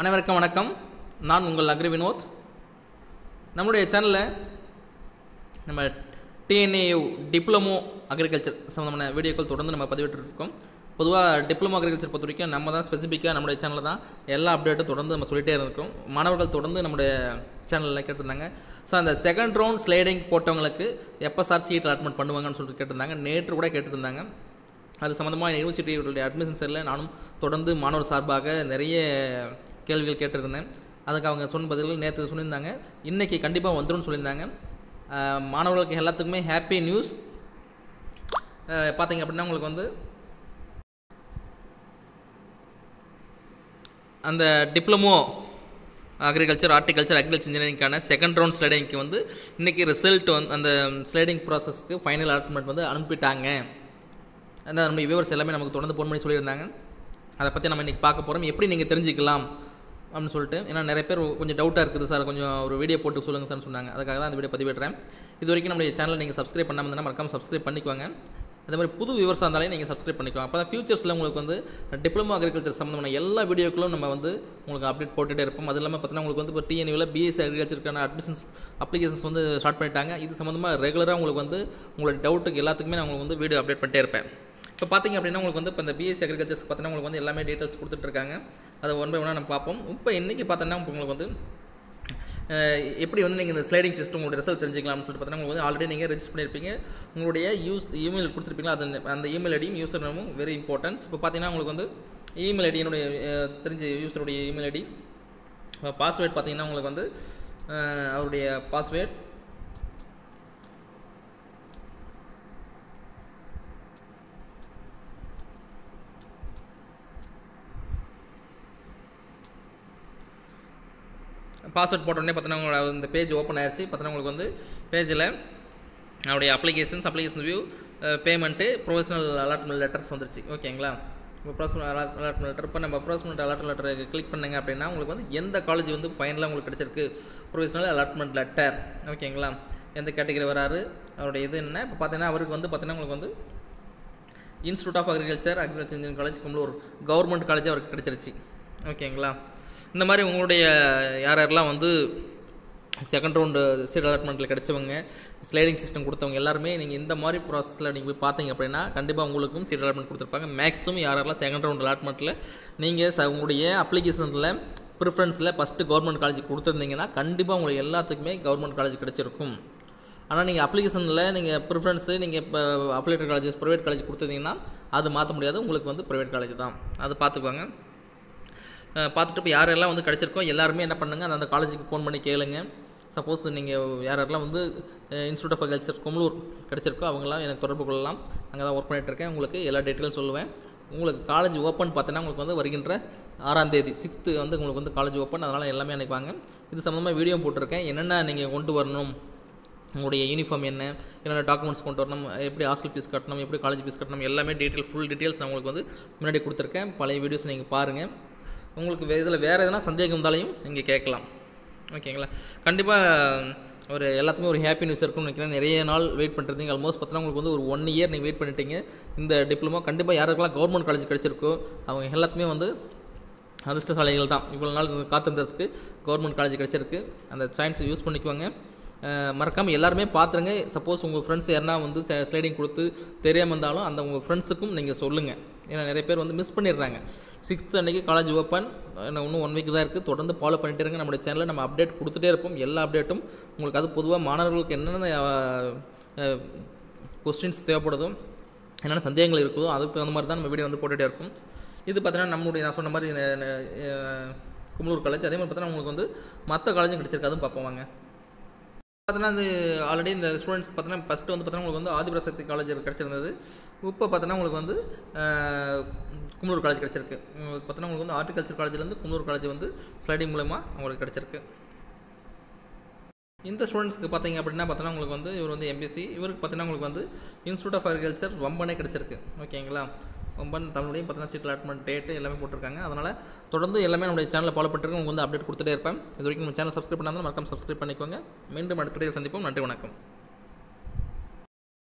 அனைவருக்கும் வணக்கம். நான் உங்கள் அக்ரி வினோத். நம்முடைய சேனலில் நம்ம டிஎன்ஏ டிப்ளமோ அக்ரிகல்ச்சர் சம்மந்தமான வீடியோக்கள் தொடர்ந்து நம்ம பதிவிட்டு இருக்கோம் பொதுவாக டிப்ளமோ அக்ரிகல்ச்சர் பொறுத்த வரைக்கும் நம்ம தான் ஸ்பெசிஃபிக்காக நம்முடைய சேனலில் தான் எல்லா அப்டேட்டும் தொடர்ந்து நம்ம சொல்லிட்டே இருக்கோம் மாணவர்கள் தொடர்ந்து நம்முடைய சேனலில் கேட்டிருந்தாங்க. ஸோ அந்த செகண்ட் ரவுண்ட் ஸ்லைடிங் போட்டவங்களுக்கு எப்போ சார் சீட் அலாட்மெண்ட் பண்ணுவாங்கன்னு சொல்லிட்டு கேட்டிருந்தாங்க. நேற்று கூட கேட்டிருந்தாங்க. அது சம்மந்தமாக யூனிவர்சிட்டியுடைய அட்மிஷன் செல்லில் நானும் தொடர்ந்து மாணவர் சார்பாக நிறைய கேள்விகள் கேட்டிருந்தேன். அதுக்கு அவங்க சொன்ன பதில்கள் நேற்று சொல்லியிருந்தாங்க. இன்றைக்கி கண்டிப்பாக வந்துடும் சொல்லியிருந்தாங்க. மாணவர்களுக்கு எல்லாத்துக்குமே ஹாப்பி நியூஸ் பார்த்தீங்க அப்படின்னா உங்களுக்கு வந்து அந்த டிப்ளமோ அக்ரிகல்ச்சர் ஆர்டிகல்ச்சர் அக்ரிகல்ச்சர் இன்ஜினியரிங்கான செகண்ட் ரவுண்ட் ஸ்லைடிங்க்கு வந்து இன்றைக்கி ரிசல்ட் வந்து அந்த ஸ்லைடிங் ப்ராசஸ்க்கு ஃபைனல் அலாட்மெண்ட் வந்து அனுப்பிட்டாங்க. அந்த நம்ம வியூவர்ஸ் எல்லாமே நமக்கு தொடர்ந்து ஃபோன் பண்ணி சொல்லியிருந்தாங்க. அதை பற்றி நம்ம இன்றைக்கி பார்க்க போகிறோம் எப்படி நீங்கள் தெரிஞ்சுக்கலாம்? அப்படின்னு சொல்லிட்டு. ஏன்னா நிறைய பேர் கொஞ்சம் டவுட்டாக இருக்குது சார். கொஞ்சம் ஒரு வீடியோ போட்டு சொல்லுங்கள் சார்னு சொன்னாங்க. அதுக்காக தான் அந்த வீடியோ பதிவிடுறேன். இது வரைக்கும் நம்மளுடைய சேனலை நீங்கள் சப்ஸ்கிரைப் பண்ணாமல் இருந்தால் மறக்காமல் சப்ஸ்கிரைப் பண்ணிக்குவாங்க அதே மாதிரி புது விவசாயம் இருந்தாலே நீங்கள் சப்ஸ்கிரைப் பண்ணிக்கலாம் அப்போ தான் ஃபியூச்சர்ஸில் உங்களுக்கு வந்து டிப்ளமோ அக்ரிகல்ச்சர் சம்மந்தமான எல்லா வீடியோக்களும் நம்ம வந்து உங்களுக்கு அப்டேட் போட்டுகிட்டே இருப்போம். அது இல்லாமல் பார்த்தீங்கன்னா உங்களுக்கு வந்து இப்போ டிஎன்யூவில் பிஎஸ்சி அக்ரிகல்ச்சருக்கான அட்மிஷன்ஸ் அப்ளிகேஷன்ஸ் வந்து ஸ்டார்ட் பண்ணிட்டாங்க. இது சம்மந்தமாக ரெகுலராக உங்களுக்கு வந்து உங்களோட டவுட்டுக்கு எல்லாத்துக்குமே நான் உங்களுக்கு வந்து வீடியோ அப்டேட் பண்ணிட்டே இருப்பேன். இப்போ பார்த்தீங்க அப்படின்னா உங்களுக்கு வந்து இப்போ இந்த பிஎஸ்சி அக்ரிகல்ச்சர்ஸ் பார்த்தீங்கன்னா உங்களுக்கு வந்து எல்லாமே டீட்டெயில்ஸ் கொடுத்துட்ருக்காங்க அதை ஒன் பை ஒன்னாக நம்ம பார்ப்போம். இப்போ இன்றைக்கி பார்த்தோன்னா உங்களுக்கு வந்து எப்படி வந்து நீங்கள் இந்த ஸ்லைடிங் சிஸ்டம் உங்களுடைய ரிசல்ட் தெரிஞ்சிக்கலாம்னு சொல்லிட்டு பார்த்தீங்கன்னா உங்களுக்கு வந்து ஆல்ரெடி நீங்கள் ரெஜிஸ்டர் பண்ணியிருப்பீங்க. உங்களுடைய யூஸ் இமெயில் கொடுத்துருப்பீங்களா? அது அந்த இமெயில் ஐடியும் யூசர் நேமும் வெரி இம்பார்ட்டன்ஸ் இப்போ பார்த்தீங்கன்னா உங்களுக்கு வந்து இமெயில் ஐடி என்னுடைய தெரிஞ்ச யூசருடைய இமெயில் ஐடி பாஸ்வேர்ட் பார்த்தீங்கன்னா உங்களுக்கு வந்து அவருடைய பாஸ்வேர்ட் பாஸ்வேர்ட் போட்டோடனே பார்த்தோன்னா பார்த்தீங்கன்னா உங்களோட இந்த பேஜ் ஓப்பன் ஆயிடுச்சு பார்த்தீங்கன்னா உங்களுக்கு வந்து பேஜில் அவருடைய applications application view payment professional allotment letters வந்துருச்சு. ஓகேங்களா இப்போ ப்ரொஃபஷனல் அலாட் அலாட்மெண்ட் லெட்டர் இப்போ நம்ம ப்ரொஃபஷனல் அலாட்மெண்ட் லெட்டர் கிளிக் பண்ணுங்க அப்படின்னா உங்களுக்கு வந்து எந்த காலேஜ் வந்து ஃபைனலாக உங்களுக்கு கிடச்சிருக்கு? ப்ரொஃபஷனல் அலாட்மெண்ட் லெட்டர் ஓகேங்களா எந்த கேட்டகரி வராரு? அவருடைய இது என்ன? இப்போ பார்த்தீங்கன்னா அவருக்கு வந்து பார்த்தீங்கன்னா உங்களுக்கு வந்து institute of agriculture agriculture engineering college Kumbalur. Government college அவருக்கு கிடச்சிருச்சு. ஓகேங்களா இந்த மாதிரி உங்களுடைய யார் யாரெல்லாம் வந்து செகண்ட் ரவுண்டு சீட் அலாட்மெண்ட்டில் கிடைச்சவங்க ஸ்லைடிங் சிஸ்டம் கொடுத்தவங்க எல்லாருமே நீங்கள் இந்த மாதிரி ப்ராசஸில் நீங்கள் போய் பார்த்தீங்க அப்படின்னா கண்டிப்பாக உங்களுக்கும் சீட் அலாட்மெண்ட் கொடுத்துருப்பாங்க. மேக்ஸிமம் யாரெல்லாம் செகண்ட் ரவுண்ட் அலாட்மெண்ட்டில் நீங்கள் ச உங்களுடைய அப்ளிகேஷனில் ப்ரிஃபரன்ஸில் ஃபஸ்ட்டு கவர்மெண்ட் காலேஜ் கொடுத்துருந்தீங்கன்னா கண்டிப்பாக உங்களுக்கு எல்லாத்துக்குமே கவர்மெண்ட் காலேஜ் கிடச்சிருக்கும். ஆனால் நீங்கள் அப்ளிகேஷனில் நீங்கள் ப்ரிஃபரன்ஸு நீங்கள் இப்போ அப்ளிகேட்டர் காலேஜஸ் ப்ரைவேட் காலேஜ் கொடுத்துருந்தீங்கன்னா அது மாற்ற முடியாது. உங்களுக்கு வந்து ப்ரைவேட் காலேஜ் தான். அது பார்த்துக்குவாங்க பார்த்துட்டு இப்போ யாரெல்லாம் வந்து கிடச்சிருக்கோ எல்லாருமே என்ன பண்ணுங்கள் அந்த அந்த காலேஜுக்கு ஃபோன் பண்ணி கேளுங்க. சப்போஸ் நீங்கள் யாரெல்லாம் வந்து இன்ஸ்டியூட் ஆஃப் அக்ரிகல்ச்சர் குமலூர் கிடச்சிருக்கோ அவங்களாம் எனக்கு தொடர்பு கொள்ளலாம். அங்கே தான் ஒர்க் பண்ணிகிட்ருக்கேன் இருக்கேன். உங்களுக்கு எல்லா டீட்டெயிலும் சொல்லுவேன். உங்களுக்கு காலேஜ் ஓப்பன் பார்த்தீங்கன்னா உங்களுக்கு வந்து வருகின்ற ஆறாம் தேதி சிக்ஸ்த்து வந்து உங்களுக்கு வந்து காலேஜ் ஓப்பன் அதனால் எல்லாமே எனக்கு வாங்க. இது சம்மந்தமாக வீடியோ போட்டிருக்கேன். என்னென்ன நீங்கள் கொண்டு வரணும் உங்களுடைய யூனிஃபார்ம் என்ன என்னென்ன டாக்குமெண்ட்ஸ் கொண்டு வரணும் எப்படி ஹாஸ்டல் ஃபீஸ் கட்டணும் எப்படி காலேஜ் ஃபீஸ் கட்டணும் எல்லாமே டீட்டெயில் ஃபுல் டீட்டெயில்ஸ் நான் உங்களுக்கு வந்து முன்னாடி கொடுத்துருக்கேன். பழைய வீடியோஸ் நீங்கள் பாருங்கள் உங்களுக்கு வே இதில் வேறு எதனா சந்தேகம் இருந்தாலையும் நீங்கள் கேட்கலாம். ஓகேங்களா? கண்டிப்பாக ஒரு எல்லாத்துக்குமே ஒரு ஹாப்பி நியூஸ் இருக்கும்னு நினைக்கிறேன். நிறைய நாள் வெயிட் பண்ணுறீங்க ஆல்மோஸ்ட் பார்த்தீங்கன்னா உங்களுக்கு வந்து ஒரு ஒன் இயர் நீங்கள் வெயிட் பண்ணிட்டீங்க. இந்த டிப்ளமோ கண்டிப்பாக யாருக்கெல்லாம் கவர்மெண்ட் காலேஜ் கிடச்சிருக்கோ அவங்க எல்லாத்துக்குமே வந்து அதிர்ஷ்டசாலைகள் தான். இவ்வளோ நாள் காத்திருந்ததுக்கு கவர்மெண்ட் காலேஜ் கிடச்சிருக்கு. அந்த சயின்ஸை யூஸ் பண்ணிக்குவாங்க. மறக்காமல் எல்லாருமே பார்த்துருங்க சப்போஸ் உங்கள் ஃப்ரெண்ட்ஸ் யாருனா வந்து ஸ்லைடிங் கொடுத்து தெரியாமல் இருந்தாலும் அந்த உங்கள் ஃப்ரெண்ட்ஸுக்கும் நீங்கள் சொல்லுங்கள் ஏன்னா நிறைய பேர் வந்து மிஸ் பண்ணிடுறாங்க. சிக்ஸ்த் அன்றைக்கி காலேஜ் ஓப்பன் இன்னும் ஒன் வீக் தான் இருக்குது தொடர்ந்து ஃபாலோ பண்ணிட்டு இருங்க. நம்மளுடைய சேனலில் நம்ம அப்டேட் கொடுத்துட்டே இருப்போம். எல்லா அப்டேட்டும் உங்களுக்கு அது பொதுவாக மாணவர்களுக்கு என்னென்ன கொஸ்டின்ஸ் தேவைப்படுதோ என்னென்ன சந்தேகங்கள் இருக்குதோ அதுக்கு தகுந்த மாதிரி தான் நம்ம வீடியோ வந்து போட்டுகிட்டே இருக்கும். இது பார்த்தீங்கன்னா நம்மளுடைய நான் சொன்ன மாதிரி கும்பலூர் காலேஜ் அதே மாதிரி பார்த்தீங்கன்னா உங்களுக்கு வந்து மற்ற காலேஜும் கிடச்சிருக்காதுன்னு பார்ப்போம் வாங்க. பார்த்தீங்கன்னா அது ஆல்ரெடி இந்த ஸ்டூடெண்ட்ஸ் பார்த்தீங்கன்னா ஃபஸ்ட்டு வந்து பார்த்தீங்கன்னா உங்களுக்கு வந்து ஆதிபராசக்தி காலேஜ் கிடச்சிருந்தது. இப்போ பார்த்தோன்னா உங்களுக்கு வந்து அஹ், கும்பலூர் காலேஜ் கிடச்சிருக்கு. பார்த்தோன்னா உங்களுக்கு வந்து ஆர்டிகல்ச்சர் காலேஜ்லேருந்து கும்பலூர் காலேஜ் வந்து ஸ்லைடிங் மூலமாக உங்களுக்கு கிடச்சிருக்கு. இந்த ஸ்டூடெண்ட்ஸ்க்கு பார்த்தீங்க அப்படின்னா பார்த்தோன்னா உங்களுக்கு வந்து இவர் வந்து எம்பிசி இவருக்கு பார்த்தீங்கன்னா உங்களுக்கு வந்து இன்ஸ்டியூட் ஆஃப் அக்ரிகல்ச்சர் வம்பனே கிடச்சிருக்கு. ஓகேங்களா வம்பன் தமிழையும் பார்த்தீங்கன்னா சீட் அலாட்மெண்ட் டேட்டு எல்லாமே போட்டிருக்காங்க. அதனால் தொடர்ந்து எல்லாமே நம்மளுடைய சேனலில் ஃபாலோ பண்ணிட்டு உங்களுக்கு வந்து அப்டேட் கொடுத்துட்டே இருப்பேன். இது வரைக்கும் நம்ம சேனல் சப்ஸ்கிரைப் பண்ணாலும் மறக்காம சப்ஸ்கிரைப் பண்ணிக்கோங்க. மீண்டும் அடுத்த சந்திப்போம். நன்றி வணக்கம்.